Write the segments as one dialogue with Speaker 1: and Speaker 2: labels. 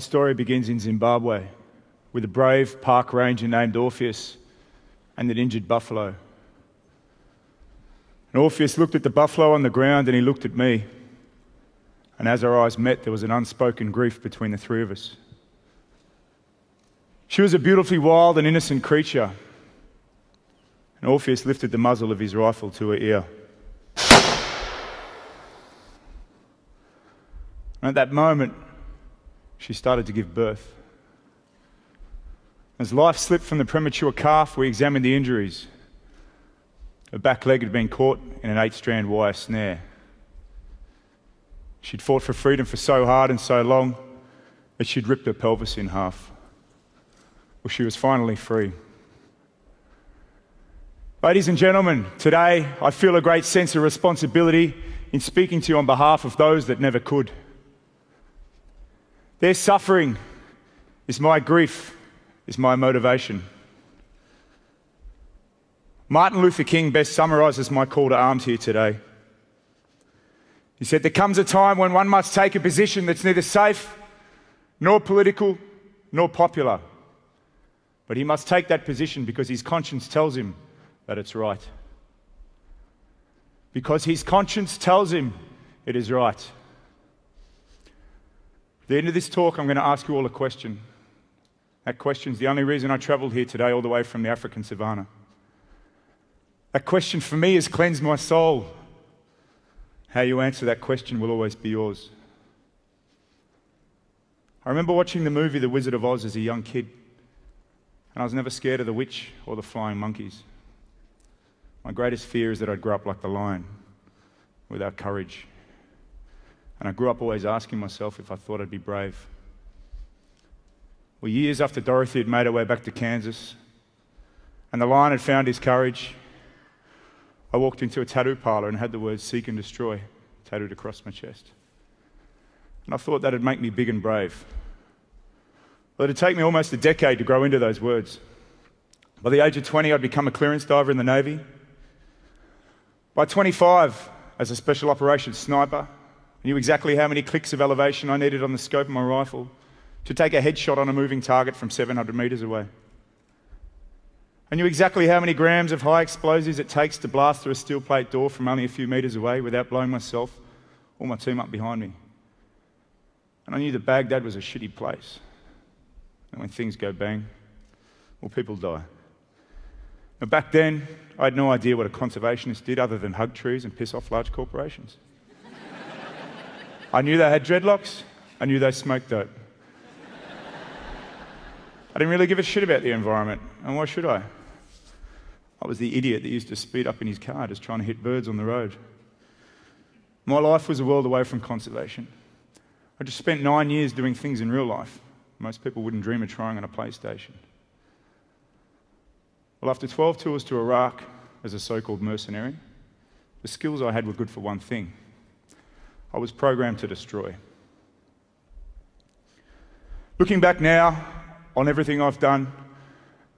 Speaker 1: story begins in Zimbabwe with a brave park ranger named Orpheus and an injured buffalo. And Orpheus looked at the buffalo on the ground and he looked at me. And as our eyes met, there was an unspoken grief between the three of us. She was a beautifully wild and innocent creature. And Orpheus lifted the muzzle of his rifle to her ear. And at that moment, she started to give birth. As life slipped from the premature calf, we examined the injuries. Her back leg had been caught in an eight strand wire snare. She'd fought for freedom for so hard and so long that she'd ripped her pelvis in half. Well, she was finally free. Ladies and gentlemen, today I feel a great sense of responsibility in speaking to you on behalf of those that never could. Their suffering is my grief, is my motivation. Martin Luther King best summarizes my call to arms here today. He said, There comes a time when one must take a position that's neither safe, nor political, nor popular. But he must take that position because his conscience tells him that it's right. Because his conscience tells him it is right the end of this talk, I'm going to ask you all a question. That question is the only reason I travelled here today, all the way from the African savannah. That question for me has cleansed my soul. How you answer that question will always be yours. I remember watching the movie The Wizard of Oz as a young kid, and I was never scared of the witch or the flying monkeys. My greatest fear is that I'd grow up like the lion, without courage and I grew up always asking myself if I thought I'd be brave. Well, years after Dorothy had made her way back to Kansas and the lion had found his courage, I walked into a tattoo parlor and had the words seek and destroy tattooed across my chest. And I thought that'd make me big and brave. Well, it'd take me almost a decade to grow into those words. By the age of 20, I'd become a clearance diver in the Navy. By 25, as a special operations sniper, I knew exactly how many clicks of elevation I needed on the scope of my rifle to take a headshot on a moving target from 700 metres away. I knew exactly how many grams of high explosives it takes to blast through a steel plate door from only a few metres away without blowing myself or my team up behind me. And I knew that Baghdad was a shitty place. And when things go bang, well, people die. But back then, I had no idea what a conservationist did other than hug trees and piss off large corporations. I knew they had dreadlocks. I knew they smoked dope. I didn't really give a shit about the environment, and why should I? I was the idiot that used to speed up in his car just trying to hit birds on the road. My life was a world away from conservation. I just spent nine years doing things in real life. Most people wouldn't dream of trying on a PlayStation. Well, after 12 tours to Iraq as a so called mercenary, the skills I had were good for one thing I was programmed to destroy. Looking back now on everything I've done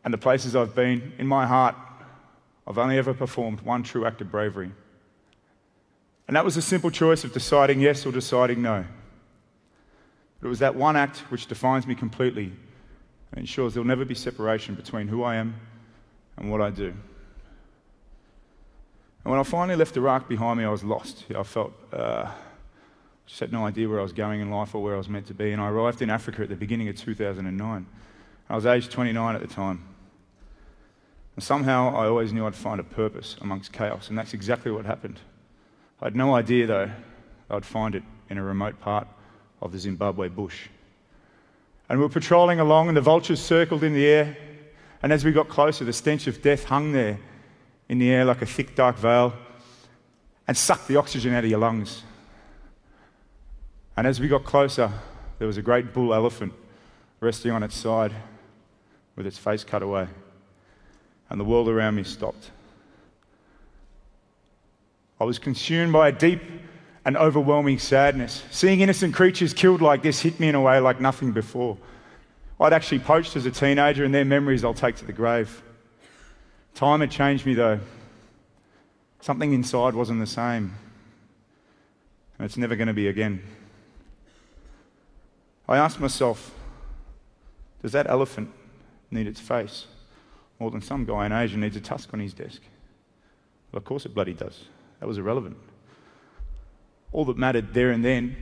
Speaker 1: and the places I've been, in my heart, I've only ever performed one true act of bravery. And that was a simple choice of deciding yes or deciding no. But it was that one act which defines me completely and ensures there'll never be separation between who I am and what I do. And when I finally left Iraq behind me, I was lost. I felt. Uh, just had no idea where I was going in life or where I was meant to be. And I arrived in Africa at the beginning of 2009. I was aged 29 at the time. And somehow I always knew I'd find a purpose amongst chaos, and that's exactly what happened. I had no idea, though, I'd find it in a remote part of the Zimbabwe bush. And we were patrolling along, and the vultures circled in the air. And as we got closer, the stench of death hung there in the air like a thick, dark veil and sucked the oxygen out of your lungs. And as we got closer, there was a great bull elephant resting on its side with its face cut away. And the world around me stopped. I was consumed by a deep and overwhelming sadness. Seeing innocent creatures killed like this hit me in a way like nothing before. I'd actually poached as a teenager, and their memories I'll take to the grave. Time had changed me, though. Something inside wasn't the same, and it's never going to be again. I asked myself, does that elephant need its face more than some guy in Asia needs a tusk on his desk? Well, of course it bloody does. That was irrelevant. All that mattered there and then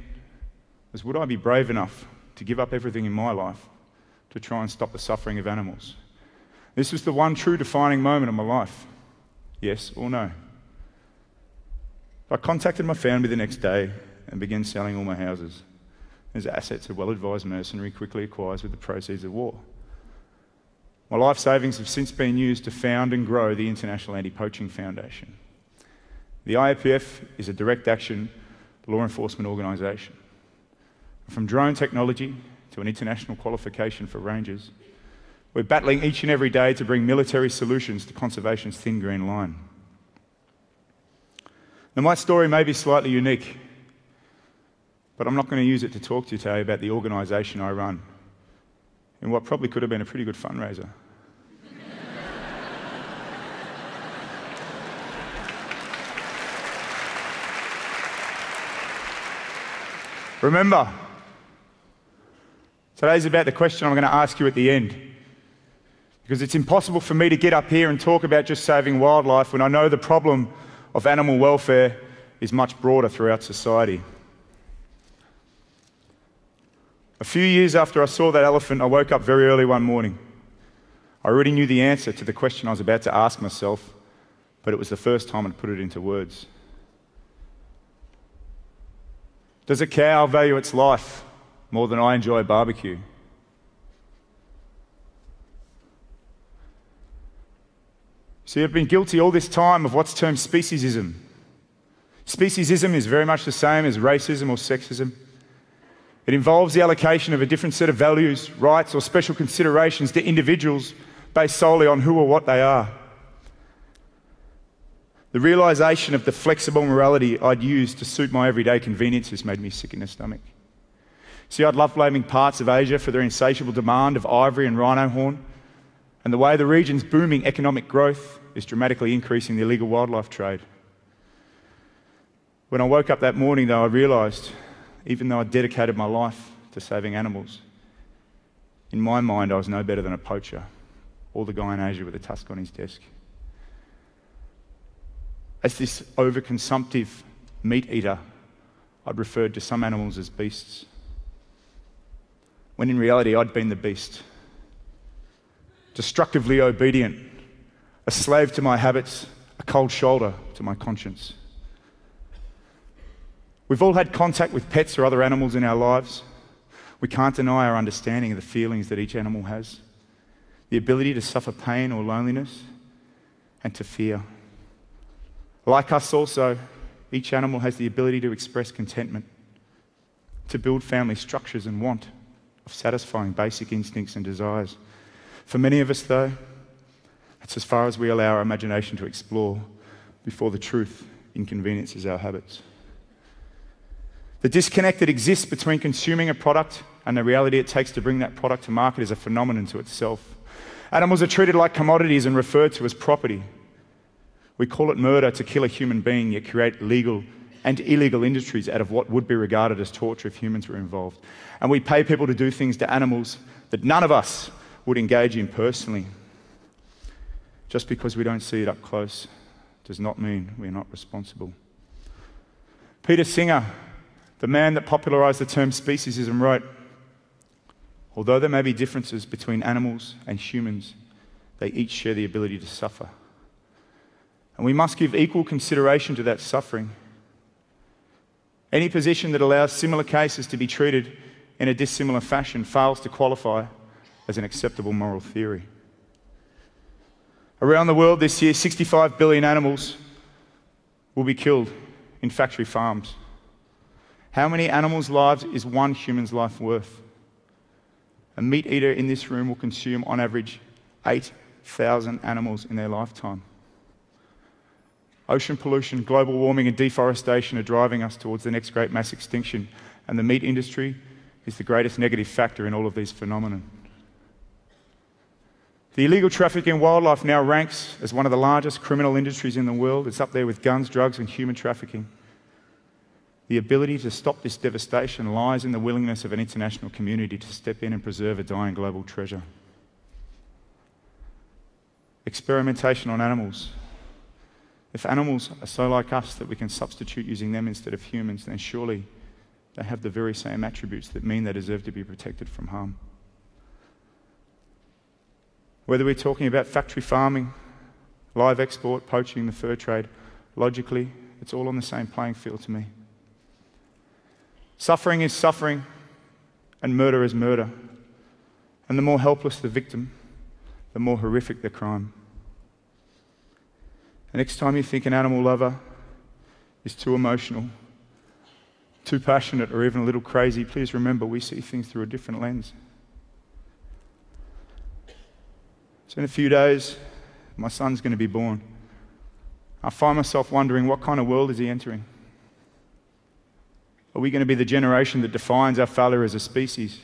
Speaker 1: was would I be brave enough to give up everything in my life to try and stop the suffering of animals? This was the one true defining moment of my life. Yes or no? I contacted my family the next day and began selling all my houses as assets a well advised mercenary quickly acquires with the proceeds of war. My life savings have since been used to found and grow the International Anti Poaching Foundation. The IAPF is a direct action law enforcement organisation. From drone technology to an international qualification for rangers, we're battling each and every day to bring military solutions to conservation's thin green line. Now, my story may be slightly unique, but I'm not going to use it to talk to you today about the organisation I run in what probably could have been a pretty good fundraiser. Remember, today's about the question I'm going to ask you at the end. Because it's impossible for me to get up here and talk about just saving wildlife when I know the problem of animal welfare is much broader throughout society. A few years after I saw that elephant, I woke up very early one morning. I already knew the answer to the question I was about to ask myself, but it was the first time I'd put it into words. Does a cow value its life more than I enjoy barbecue? See, I've been guilty all this time of what's termed speciesism. Speciesism is very much the same as racism or sexism. It involves the allocation of a different set of values, rights, or special considerations to individuals based solely on who or what they are. The realization of the flexible morality I'd used to suit my everyday conveniences made me sick in the stomach. See, I'd love blaming parts of Asia for their insatiable demand of ivory and rhino horn, and the way the region's booming economic growth is dramatically increasing the illegal wildlife trade. When I woke up that morning, though, I realized, even though I dedicated my life to saving animals, in my mind, I was no better than a poacher or the guy in Asia with a tusk on his desk as this overconsumptive meat eater, I'd referred to some animals as beasts, when in reality I'd been the beast. Destructively obedient, a slave to my habits, a cold shoulder to my conscience. We've all had contact with pets or other animals in our lives. We can't deny our understanding of the feelings that each animal has, the ability to suffer pain or loneliness, and to fear. Like us, also, each animal has the ability to express contentment, to build family structures and want of satisfying basic instincts and desires. For many of us, though, it's as far as we allow our imagination to explore before the truth inconveniences our habits. The disconnect that exists between consuming a product and the reality it takes to bring that product to market is a phenomenon to itself. Animals are treated like commodities and referred to as property. We call it murder to kill a human being, yet create legal and illegal industries out of what would be regarded as torture if humans were involved. And we pay people to do things to animals that none of us would engage in personally. Just because we don't see it up close does not mean we're not responsible. Peter Singer, the man that popularized the term speciesism, wrote Although there may be differences between animals and humans, they each share the ability to suffer. And we must give equal consideration to that suffering. Any position that allows similar cases to be treated in a dissimilar fashion fails to qualify as an acceptable moral theory. Around the world this year, 65 billion animals will be killed in factory farms. How many animals' lives is one human's life worth? A meat eater in this room will consume, on average, 8,000 animals in their lifetime. Ocean pollution, global warming, and deforestation are driving us towards the next great mass extinction, and the meat industry is the greatest negative factor in all of these phenomena. The illegal traffic in wildlife now ranks as one of the largest criminal industries in the world. It's up there with guns, drugs, and human trafficking. The ability to stop this devastation lies in the willingness of an international community to step in and preserve a dying global treasure. Experimentation on animals. If animals are so like us that we can substitute using them instead of humans, then surely they have the very same attributes that mean they deserve to be protected from harm. Whether we're talking about factory farming, live export, poaching, the fur trade, logically, it's all on the same playing field to me. Suffering is suffering, and murder is murder. And the more helpless the victim, the more horrific the crime. The next time you think an animal lover is too emotional, too passionate, or even a little crazy, please remember we see things through a different lens. So, in a few days, my son's going to be born. I find myself wondering what kind of world is he entering? Are we going to be the generation that defines our failure as a species?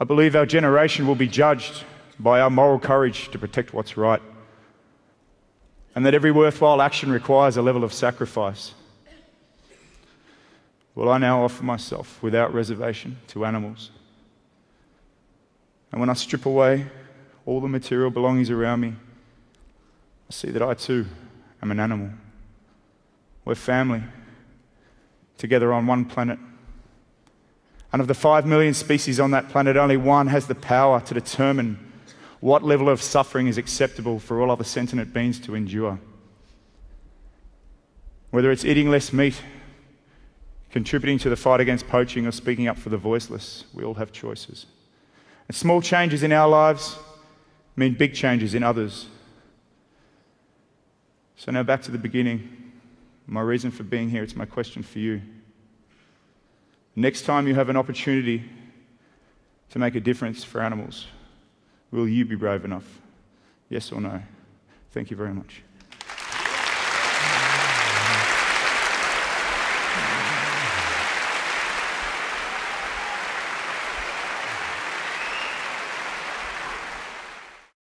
Speaker 1: I believe our generation will be judged by our moral courage to protect what's right, and that every worthwhile action requires a level of sacrifice. Well, I now offer myself without reservation to animals. And when I strip away all the material belongings around me, I see that I too am an animal. We're family, together on one planet. And of the five million species on that planet, only one has the power to determine what level of suffering is acceptable for all other sentient beings to endure. Whether it's eating less meat, contributing to the fight against poaching, or speaking up for the voiceless, we all have choices. And small changes in our lives mean big changes in others. So now back to the beginning. My reason for being here, it's my question for you. Next time you have an opportunity to make a difference for animals, will you be brave enough? Yes or no? Thank you very much.